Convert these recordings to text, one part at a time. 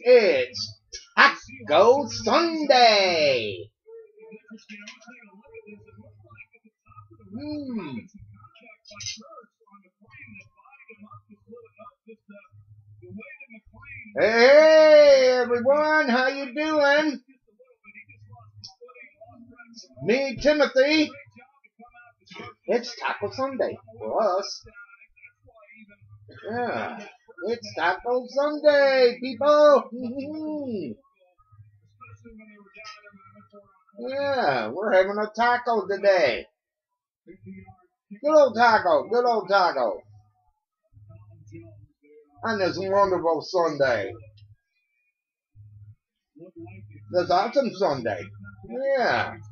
It's Taco Sunday. Mm. Hey everyone, how you doing? Me, Timothy. It's Taco Sunday for us. Yeah, it's Taco Sunday, people. yeah, we're having a taco today. Good old taco, good old taco. On this wonderful Sunday. This awesome Sunday. Yeah.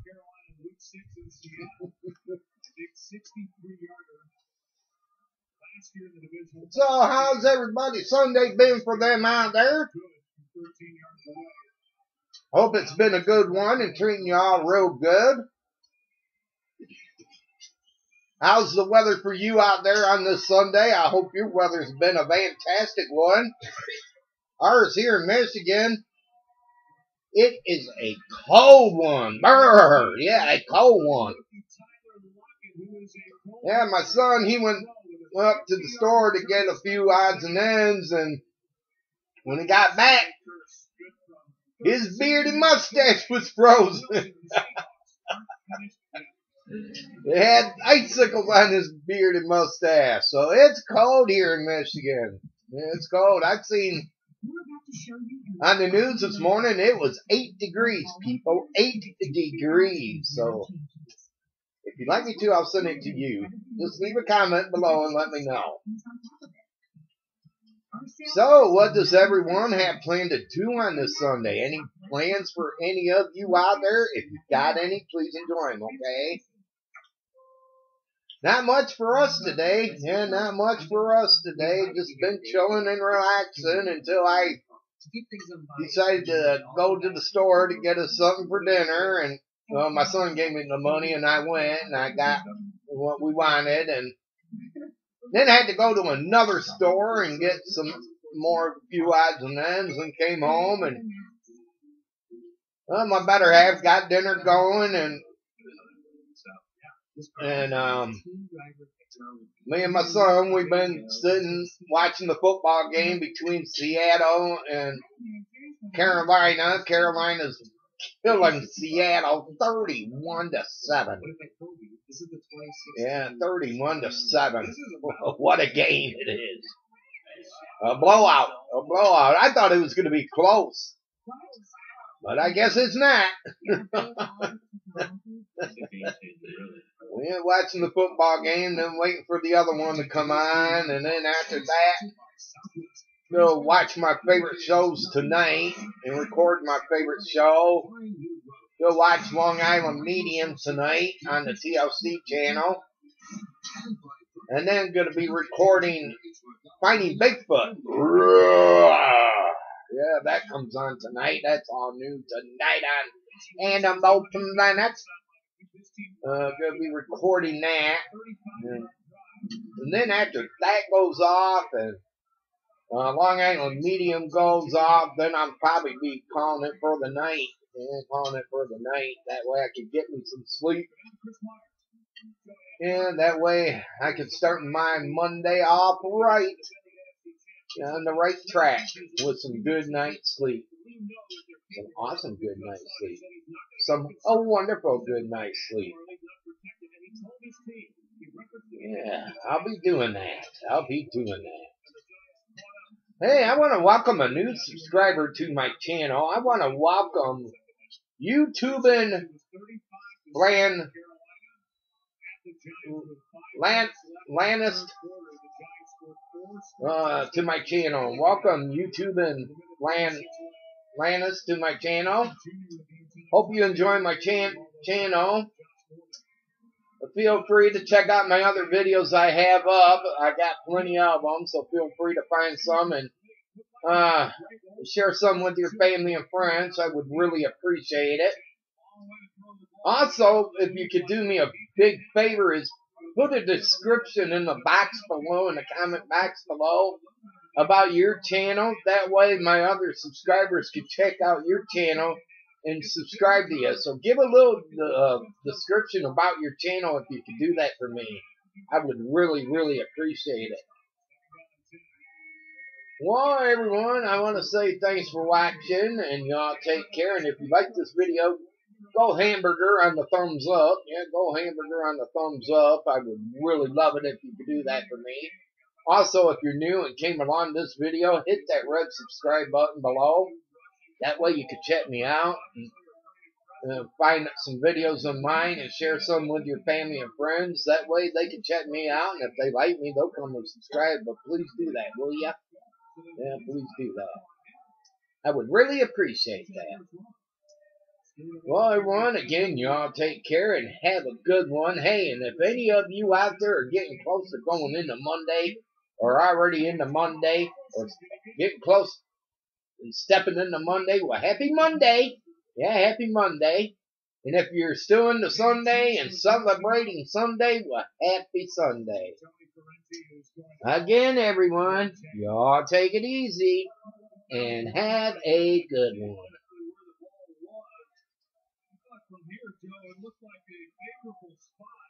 So how's everybody Sunday been for them out there? Hope it's been a good one and treating you all real good. How's the weather for you out there on this Sunday? I hope your weather's been a fantastic one. Ours here in Michigan, it is a cold one. Brr, yeah, a cold one. Yeah, my son, he went up to the store to get a few odds and ends, and when he got back, his beard and mustache was frozen. It had icicles on his beard and mustache. So it's cold here in Michigan. It's cold. I've seen on the news this morning it was eight degrees, people. Eight degrees. So if you'd like me to, I'll send it to you. Just leave a comment below and let me know. So, what does everyone have planned to do on this Sunday? Any plans for any of you out there? If you've got any, please enjoy them, okay? Not much for us today. Yeah, not much for us today. Just been chilling and relaxing until I decided to go to the store to get us something for dinner. And well, my son gave me the money, and I went and I got what we wanted, and then I had to go to another store and get some more few odds and ends, and came home and well, my better half got dinner going, and and um, me and my son, we've been sitting watching the football game between Seattle and Carolina. Carolina's killing Seattle 31 to 7. Yeah, 31 to 7. what a game it is. A blowout. A blowout. I thought it was going to be close. But I guess it's not. we are watching the football game, then waiting for the other one to come on, and then after that, go watch my favorite shows tonight and record my favorite show. Go watch Long Island Medium tonight on the TLC channel. And then going to be recording Finding Bigfoot. Yeah, that comes on tonight. That's all new tonight on And Motion Linux. Uh, gonna be recording that. And then after that goes off and uh, Long Island Medium goes off, then I'll probably be calling it for the night. Yeah, calling it for the night. That way I can get me some sleep. And that way I can start my Monday off right on the right track with some good night's sleep. Some awesome good night's sleep. Some a wonderful good night's sleep. Yeah, I'll be doing that. I'll be doing that. Hey, I want to welcome a new subscriber to my channel. I want to welcome YouTubing Lan Lan Lannis uh, to my channel. Welcome YouTube and Lan Lannis to my channel. Hope you enjoy my chan channel. Feel free to check out my other videos I have up. I got plenty of them, so feel free to find some and uh, share some with your family and friends. I would really appreciate it. Also, if you could do me a big favor, is put a description in the box below, in the comment box below, about your channel. That way my other subscribers can check out your channel and subscribe to you. So give a little uh, description about your channel if you could do that for me. I would really, really appreciate it. Well, everyone, I want to say thanks for watching, and y'all take care. And if you like this video, go hamburger on the thumbs up. Yeah, go hamburger on the thumbs up. I would really love it if you could do that for me. Also, if you're new and came along this video, hit that red subscribe button below. That way you can check me out and uh, find some videos of mine and share some with your family and friends. That way they can check me out, and if they like me, they'll come and subscribe. But please do that, will ya? Yeah, please do that. I would really appreciate that. Well, everyone, again, y'all take care and have a good one. Hey, and if any of you out there are getting close to going into Monday, or already into Monday, or getting close and stepping into Monday, well, happy Monday. Yeah, happy Monday. And if you're still into Sunday and celebrating Sunday, well, happy Sunday. Again, everyone, y'all take it easy and have a good one. From here, Joe, it looked like a favorable spot